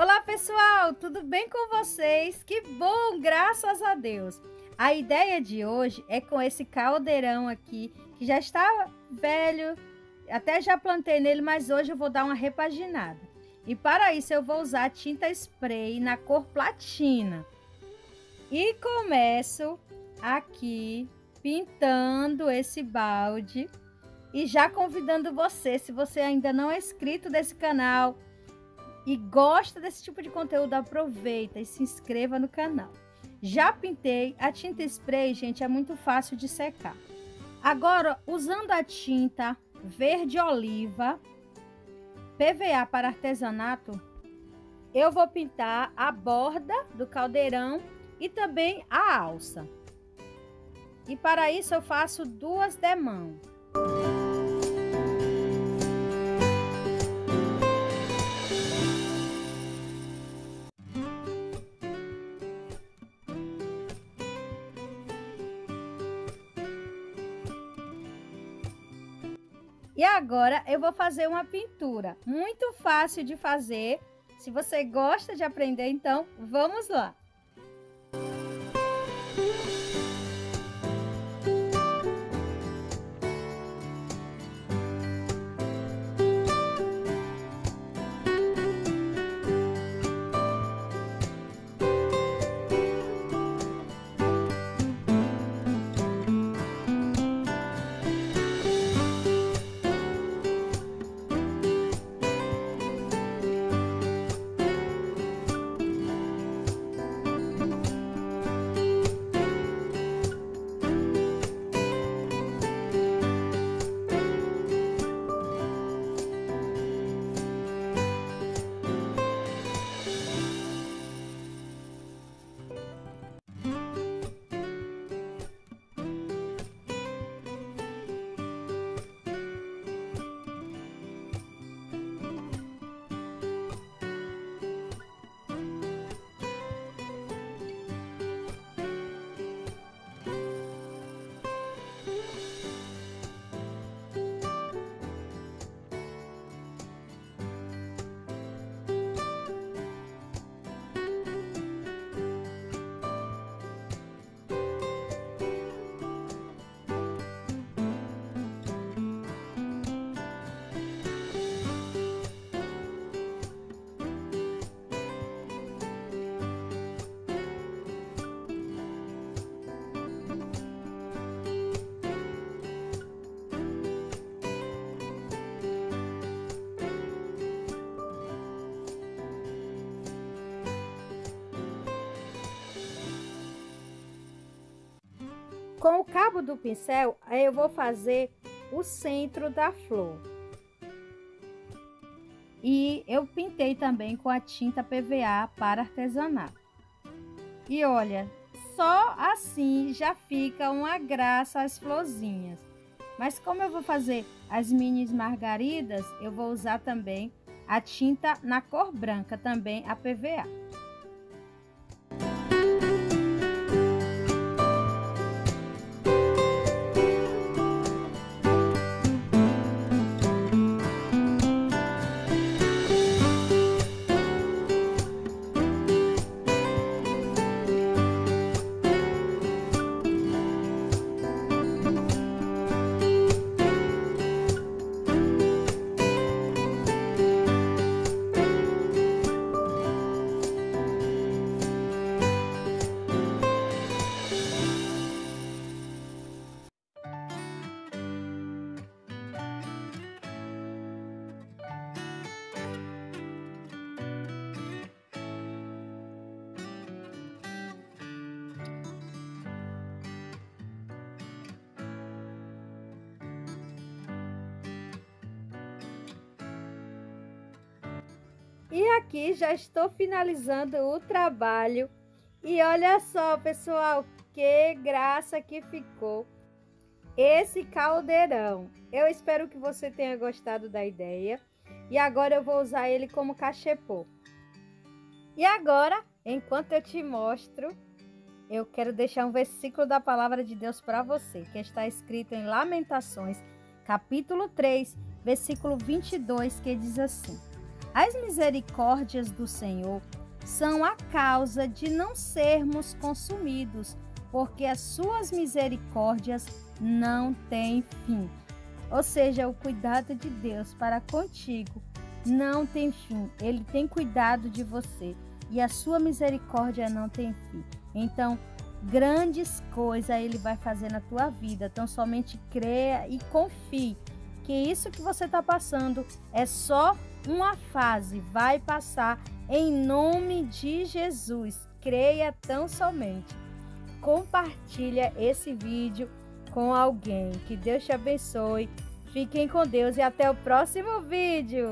Olá pessoal, tudo bem com vocês? Que bom, graças a Deus! A ideia de hoje é com esse caldeirão aqui, que já está velho, até já plantei nele, mas hoje eu vou dar uma repaginada. E para isso eu vou usar tinta spray na cor platina. E começo aqui pintando esse balde e já convidando você, se você ainda não é inscrito desse canal, e gosta desse tipo de conteúdo, aproveita e se inscreva no canal. Já pintei, a tinta spray, gente, é muito fácil de secar. Agora, usando a tinta verde oliva, PVA para artesanato, eu vou pintar a borda do caldeirão e também a alça. E para isso eu faço duas demãos. E agora eu vou fazer uma pintura muito fácil de fazer. Se você gosta de aprender, então vamos lá. Com o cabo do pincel, eu vou fazer o centro da flor. E eu pintei também com a tinta PVA para artesanato. E olha, só assim já fica uma graça as florzinhas. Mas como eu vou fazer as minis margaridas, eu vou usar também a tinta na cor branca, também a PVA. E aqui já estou finalizando o trabalho. E olha só, pessoal, que graça que ficou esse caldeirão. Eu espero que você tenha gostado da ideia. E agora eu vou usar ele como cachepô. E agora, enquanto eu te mostro, eu quero deixar um versículo da palavra de Deus para você, que está escrito em Lamentações, capítulo 3, versículo 22, que diz assim: As misericórdias do Senhor são a causa de não sermos consumidos, porque as suas misericórdias não têm fim. Ou seja, o cuidado de Deus para contigo não tem fim. Ele tem cuidado de você e a sua misericórdia não tem fim. Então, grandes coisas ele vai fazer na tua vida. Então, somente creia e confie que isso que você está passando é só uma fase, vai passar em nome de Jesus. Creia tão somente. Compartilha esse vídeo com alguém. Que Deus te abençoe. Fiquem com Deus e até o próximo vídeo.